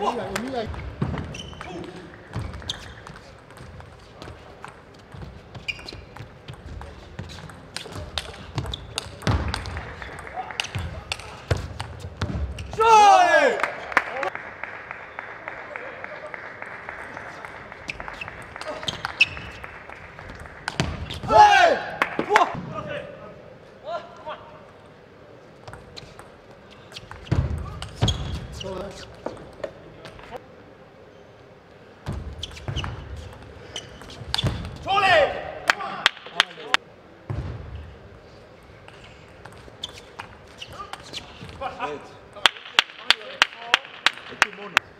Olha aí! Dole. Lec. Lecz tu bonus.